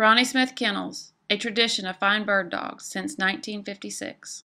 Ronnie Smith Kennels, a tradition of fine bird dogs since 1956.